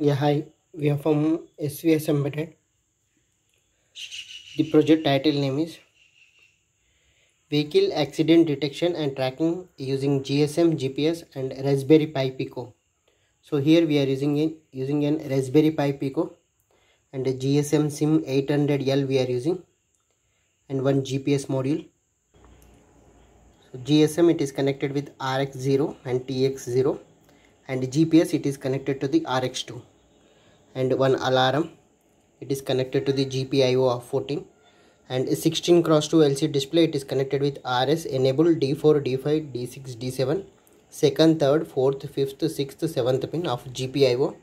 Yeah, hi. We are from SVS Embedded. The project title name is Vehicle Accident Detection and Tracking using GSM, GPS and Raspberry Pi Pico. So here we are using a, using an Raspberry Pi Pico and a GSM SIM 800L we are using and one GPS module. So GSM it is connected with RX0 and TX0 and GPS it is connected to the RX2 and one alarm it is connected to the GPIO of 14 and 16 cross 2 LCD display it is connected with RS enable D4 D5 D6 D7 second third fourth fifth sixth seventh pin of GPIO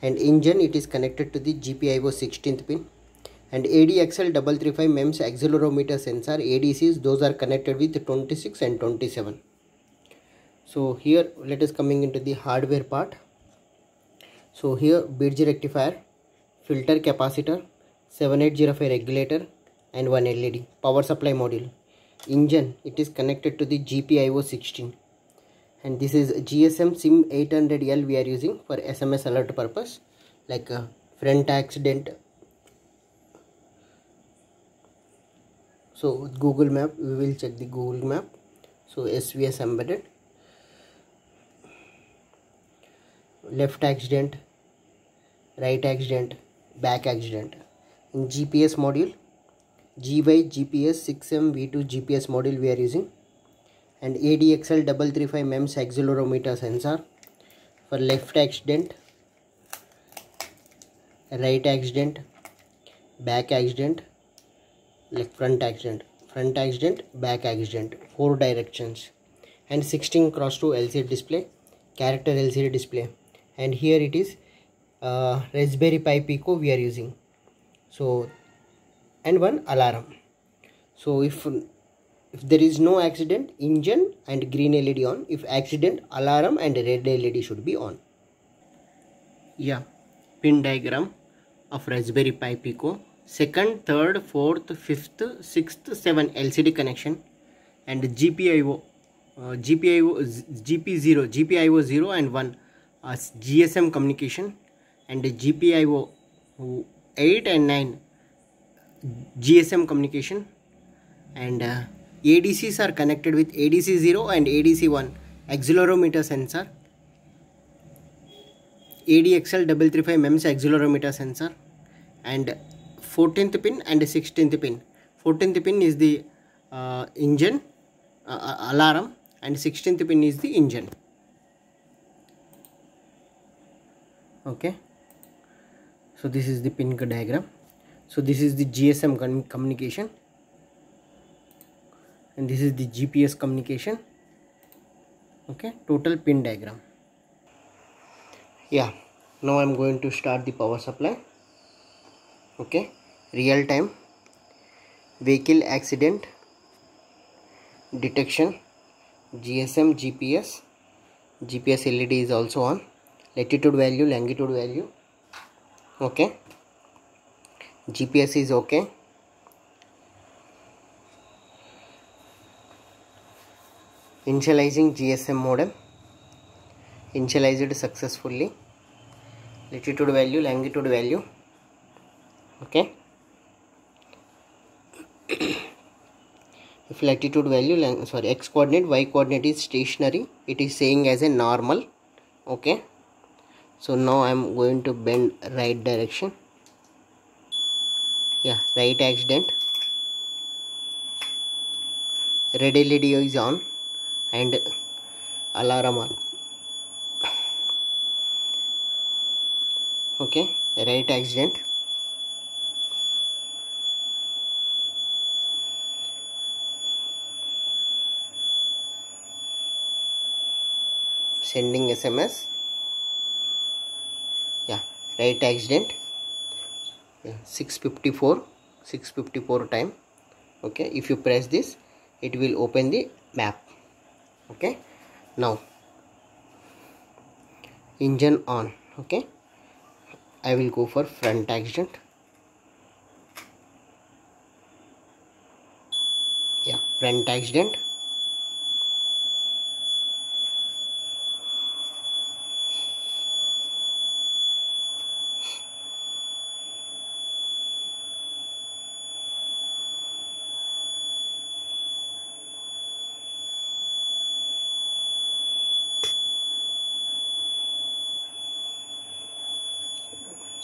and engine it is connected to the GPIO 16th pin. And ADXL 335 MEMS accelerometer sensor ADCs those are connected with 26 and 27 so here let us coming into the hardware part. So here bridge rectifier filter capacitor 7805 regulator and one led power supply module. Engine it is connected to the gpio 16 and this is gsm sim 800l we are using for sms alert purpose like a front accident. So google map we will check the google map. So svs embedded left accident right accident back accident. In gps module gy gps 6m v2 gps module we are using. And adxl 335 mems accelerometer sensor for left accident right accident back accident like front accident front accident back accident four directions. And 16 cross 2 lcd display character lcd display and here it is uh, raspberry pi pico we are using. So and one alarm. So if if there is no accident engine and green led on. If accident alarm and red led should be on. Yeah. Pin diagram of raspberry pi pico. Second third fourth fifth sixth seven lcd connection. And gpio uh, gpio gp0 gpio 0 and 1 as gsm communication and the gpio 8 and 9 gsm communication. And uh, adcs are connected with adc 0 and adc 1 accelerometer sensor. Adxl 335 mems accelerometer sensor. And 14th pin and 16th pin. 14th pin is the uh, engine uh, alarm. And 16th pin is the engine okay. So this is the pin diagram. So this is the gsm communication. And this is the gps communication. Okay. Total pin diagram. Yeah. Now i'm going to start the power supply. Okay. Real time. Vehicle accident. Detection. Gsm gps gps led is also on latitude value longitude value okay gps is okay initializing gsm modem initialized successfully latitude value longitude value okay if latitude value sorry x coordinate y coordinate is stationary it is saying as a normal okay so now i'm going to bend right direction. Yeah right accident. Red led is on. And alarm on. Okay right accident. Sending sms yeah right accident. Yeah, 654 654 time. Okay if you press this it will open the map. Okay now engine on. Okay i will go for front accident. Yeah front accident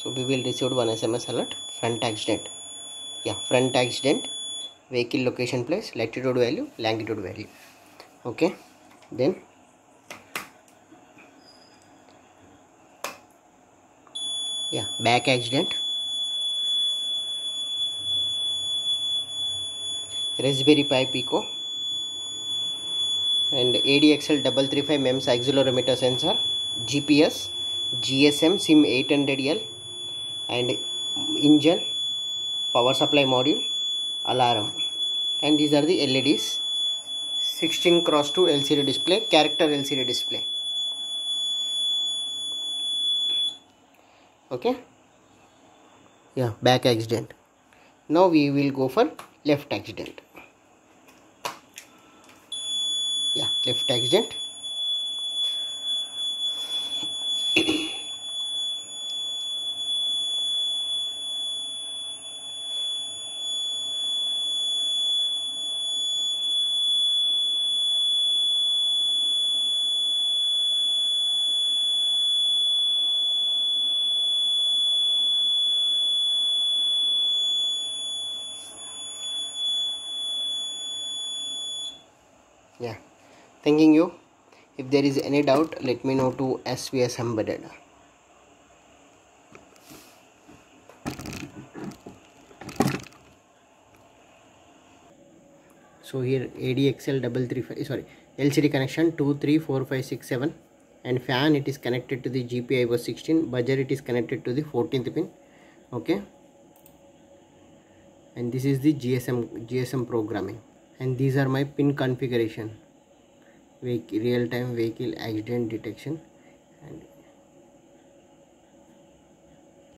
so we will receive one sms alert front accident yeah front accident vehicle location place latitude value longitude value okay then yeah back accident raspberry pi pico and adxl 335 mems accelerometer sensor gps gsm sim 800l and engine power supply module alarm. And these are the leds 16 cross 2 lcd display character lcd display. Okay? Yeah back accident. Now we will go for left accident. Yeah left accident yeah. Thanking you. If there is any doubt let me know to svs embedded so here adxl double three five sorry lcd connection two three four five six seven. And fan it is connected to the gpios 16 buzzer it is connected to the 14th pin. Okay. And this is the gsm gsm programming and these are my pin configuration. Real-time vehicle accident detection. And